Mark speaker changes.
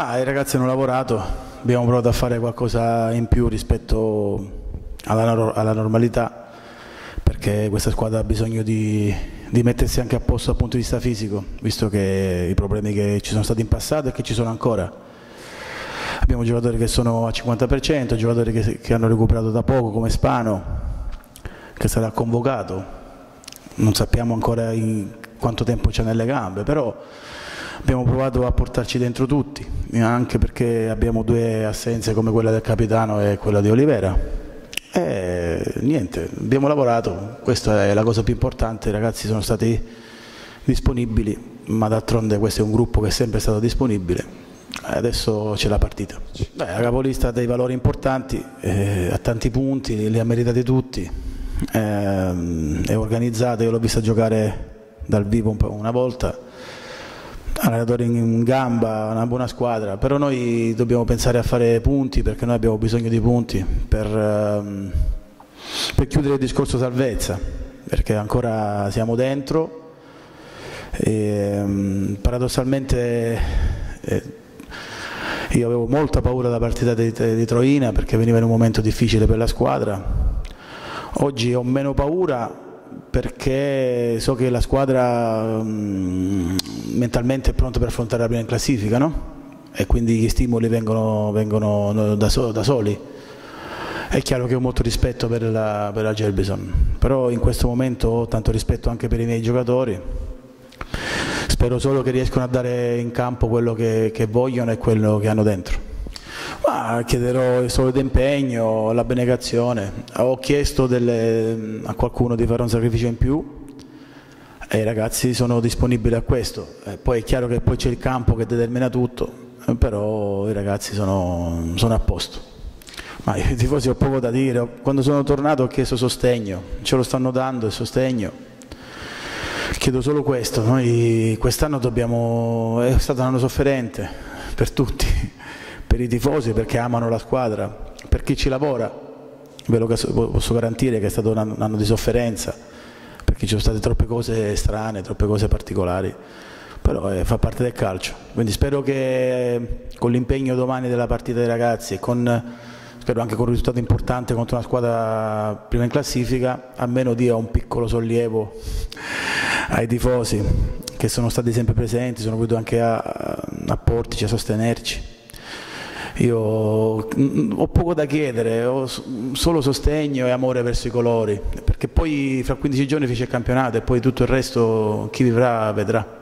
Speaker 1: Ma i ragazzi hanno lavorato, abbiamo provato a fare qualcosa in più rispetto alla, alla normalità perché questa squadra ha bisogno di, di, mettersi anche a posto dal punto di vista fisico, visto che i problemi che ci sono stati in passato e che ci sono ancora. Abbiamo giocatori che sono al 50%, giocatori che, che hanno recuperato da poco come Spano, che sarà convocato, non sappiamo ancora quanto tempo c'è nelle gambe, però abbiamo provato a portarci dentro tutti, anche perché abbiamo due assenze come quella del capitano e quella di Olivera. E niente, abbiamo lavorato, questa è la cosa più importante, i ragazzi sono stati disponibili, ma d'altronde questo è un gruppo che è sempre stato disponibile. Adesso c'è la partita. Beh, la capolista ha dei valori importanti, eh, ha tanti punti, li ha meritati tutti, eh, è organizzata, io l'ho vista giocare dal vivo una volta, allenatore in gamba, una buona squadra, però noi dobbiamo pensare a fare punti perché noi abbiamo bisogno di punti per, ehm, per chiudere il discorso salvezza, perché ancora siamo dentro. E ehm, paradossalmente eh, io avevo molta paura della partita di, di Troina perché veniva in un momento difficile per la squadra, oggi ho meno paura perché so che la squadra um, mentalmente è pronta per affrontare la prima in classifica, no? E quindi gli stimoli vengono, vengono da, so, da, soli. È chiaro che ho molto rispetto per la, per la Gelbison, però in questo momento ho tanto rispetto anche per i miei giocatori. Spero solo che riescano a dare in campo quello che, che vogliono e quello che hanno dentro. Ma chiederò il solito impegno, la benegazione. Ho chiesto delle, a qualcuno di fare un sacrificio in più e i ragazzi sono disponibili a questo. Eh, poi è chiaro che poi c'è il campo che determina tutto, eh, però i ragazzi sono, sono a posto. Ma i tifosi ho poco da dire, quando sono tornato ho chiesto sostegno, ce lo stanno dando il sostegno. Chiedo solo questo, noi quest'anno dobbiamo, è stato un anno sofferente per tutti, per i tifosi perché amano la squadra, per chi ci lavora, ve lo posso garantire che è stato un anno di sofferenza, perché ci sono state troppe cose strane, troppe cose particolari, però eh, fa parte del calcio. Quindi spero che con l'impegno domani della partita dei ragazzi e con, spero anche con un risultato importante contro una squadra prima in classifica, almeno dia un piccolo sollievo ai tifosi che sono stati sempre presenti, sono venuti anche a, a portici, a sostenerci. Io mm, ho poco da chiedere, ho solo sostegno e amore verso i colori, perché poi fra 15 giorni finisce il campionato e poi tutto il resto chi vivrà vedrà.